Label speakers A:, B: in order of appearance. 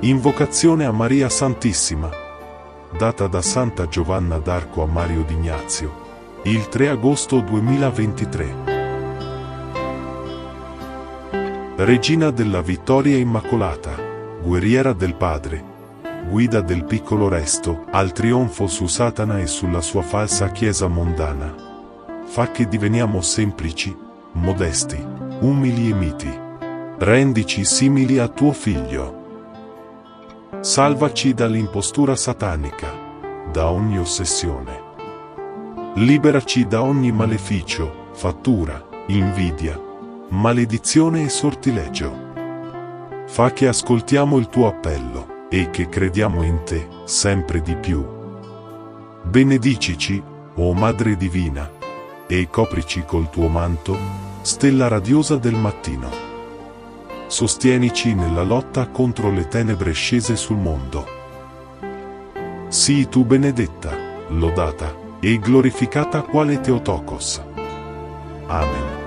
A: Invocazione a Maria Santissima. Data da Santa Giovanna d'Arco a Mario D'Ignazio. Il 3 agosto 2023. Regina della Vittoria Immacolata. Guerriera del Padre. Guida del piccolo resto, al trionfo su Satana e sulla sua falsa chiesa mondana. Fa che diveniamo semplici, modesti, umili e miti. Rendici simili a tuo figlio. Salvaci dall'impostura satanica, da ogni ossessione. Liberaci da ogni maleficio, fattura, invidia, maledizione e sortileggio. Fa che ascoltiamo il tuo appello e che crediamo in te sempre di più. Benedicici, o Madre Divina, e coprici col tuo manto, stella radiosa del mattino. Sostienici nella lotta contro le tenebre scese sul mondo. Sii tu benedetta, lodata e glorificata quale Teotokos. Amen.